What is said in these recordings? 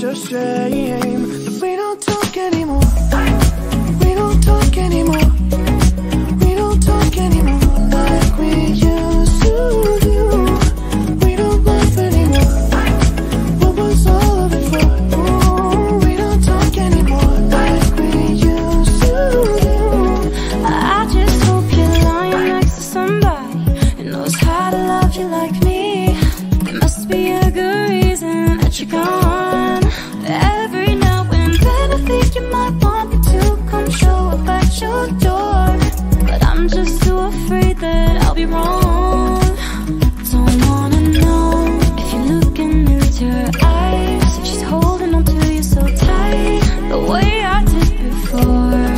such a shame that we don't talk anymore. Every now and then I think you might want me to come show up at your door. But I'm just too afraid that I'll be wrong. Don't wanna know if you're looking into her eyes. If she's holding on to you so tight, the way I did before.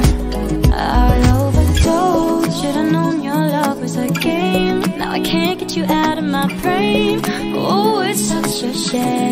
I overdosed. Should've known your love was a game. Now I can't get you out of my brain. Oh, it's such a shame.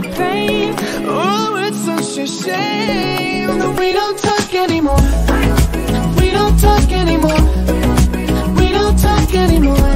my brain. Oh, it's such a shame that we don't talk anymore. We don't talk anymore. We don't talk anymore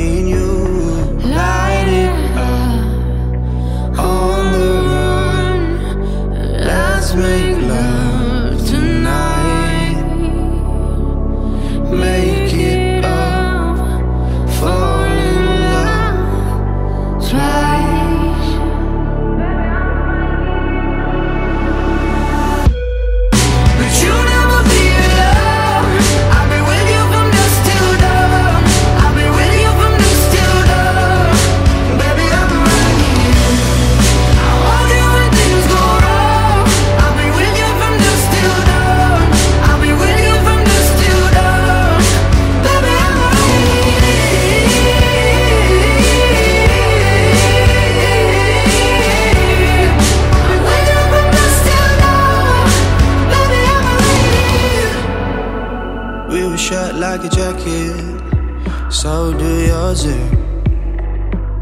a. So do yours. eh?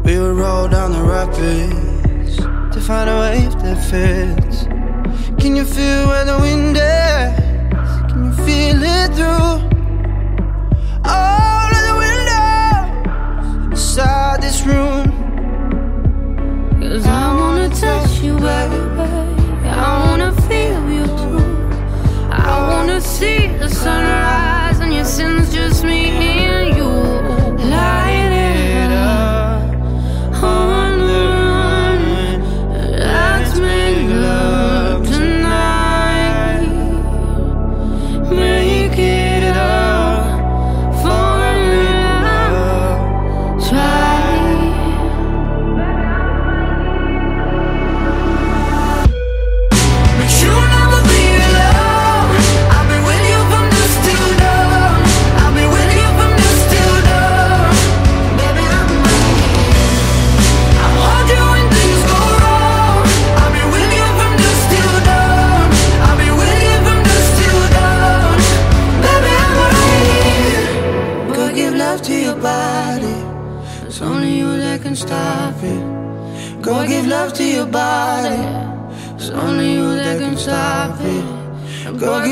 We would roll down the rapids to find a wave that fits. Can you feel where the wind is? Can you feel it through all of the windows inside this room? Cause I wanna touch you, baby. I wanna feel you too. I wanna see the sunrise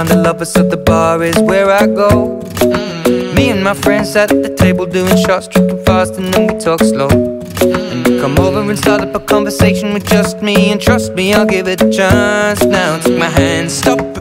find the lovers, so the bar is where I go. Me and my friends at the table doing shots, tripping fast, and then we talk slow. And you come over and start up a conversation with just me, and trust me, I'll give it a chance. Now take my hand, stop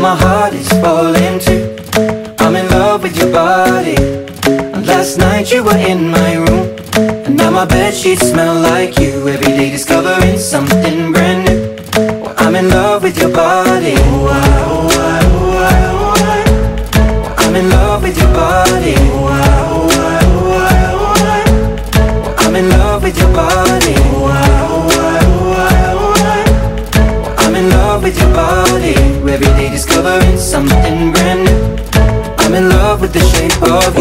My heart is falling too. I'm in love with your body. And last night you were in my room. And now my bed sheets smell like you. Every day discovering something brand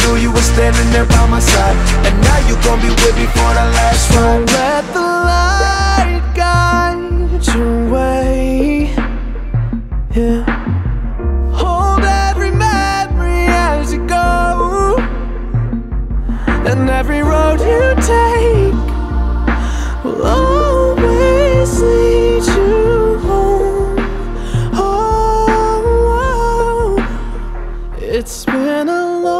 through, you were standing there by my side. And now you gon' be with me for the last ride. Don't let the light guide your way. Yeah. Hold every memory as you go. And every road you take will always lead you home. Oh, oh, oh. it's been a long